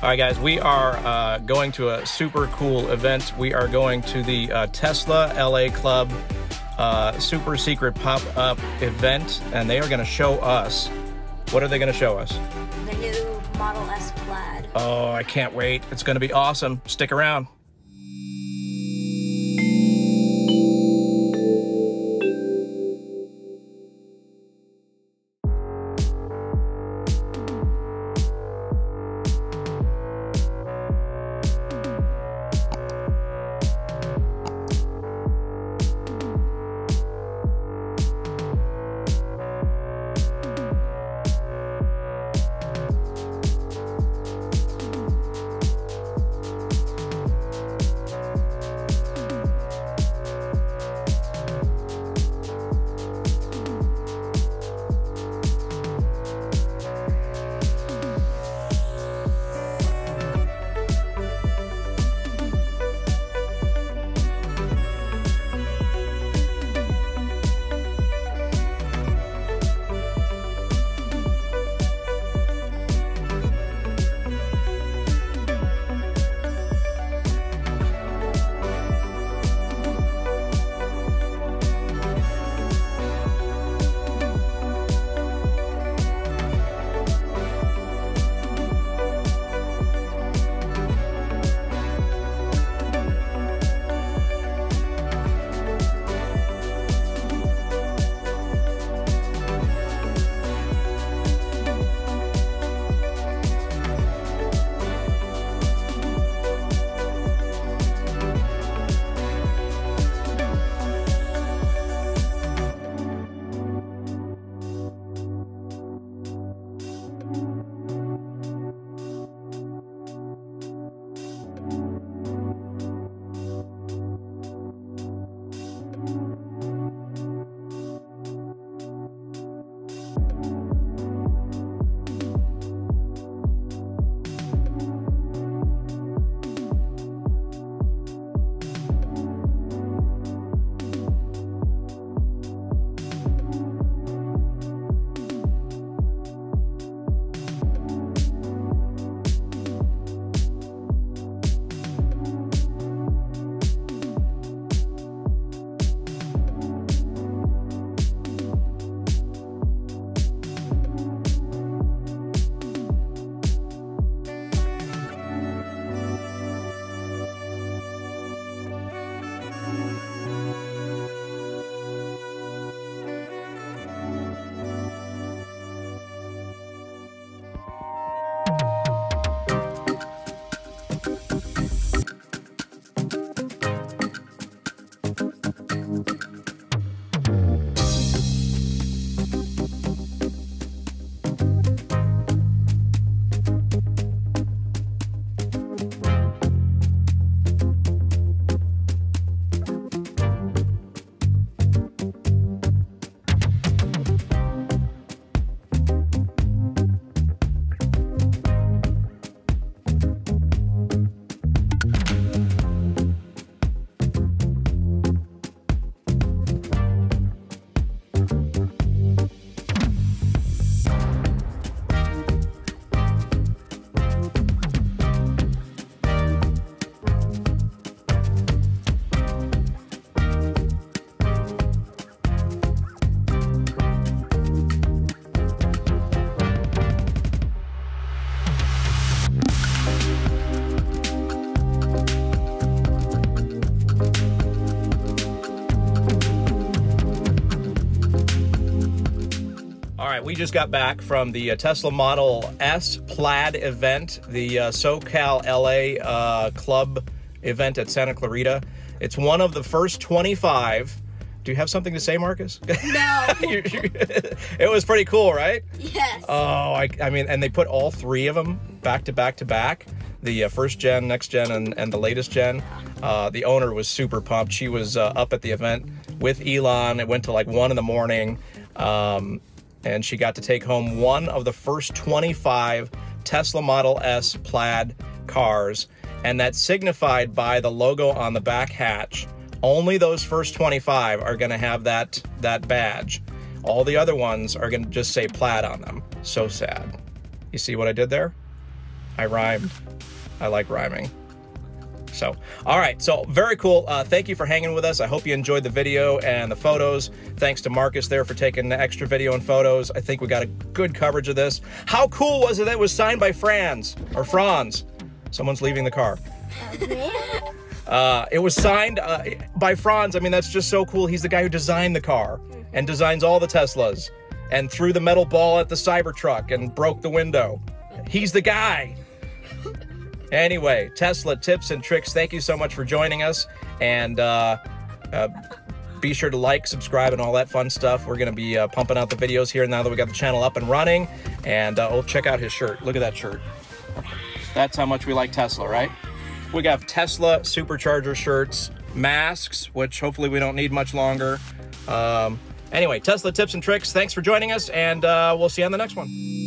All right, guys, we are uh, going to a super cool event. We are going to the uh, Tesla LA Club uh, super secret pop up event, and they are going to show us. What are they going to show us? The new Model S Plaid. Oh, I can't wait. It's going to be awesome. Stick around. Right, we just got back from the uh, Tesla Model S Plaid event, the uh, SoCal LA uh, Club event at Santa Clarita. It's one of the first 25. Do you have something to say, Marcus? No. You- you- it was pretty cool, right? yes. Oh, I, I mean, and they put all three of them back to back to back the uh, first gen, next gen, and, and the latest gen. Uh, the owner was super pumped. She was uh, up at the event with Elon. It went to like one in the morning. Um, and she got to take home one of the first 25 Tesla Model S plaid cars. And that's signified by the logo on the back hatch. Only those first 25 are going to have that, that badge. All the other ones are going to just say plaid on them. So sad. You see what I did there? I rhymed. I like rhyming. So, all right. So, very cool. Uh, thank you for hanging with us. I hope you enjoyed the video and the photos. Thanks to Marcus there for taking the extra video and photos. I think we got a good coverage of this. How cool was it that it was signed by Franz or Franz? Someone's leaving the car. Uh, it was signed uh, by Franz. I mean, that's just so cool. He's the guy who designed the car and designs all the Teslas and threw the metal ball at the Cybertruck and broke the window. He's the guy. Anyway, Tesla tips and tricks. Thank you so much for joining us. And uh, uh, be sure to like, subscribe, and all that fun stuff. We're going to be uh, pumping out the videos here now that we got the channel up and running. And uh, oh, check out his shirt. Look at that shirt. That's how much we like Tesla, right? We got Tesla supercharger shirts, masks, which hopefully we don't need much longer. Um, anyway, Tesla tips and tricks. Thanks for joining us, and uh, we'll see you on the next one.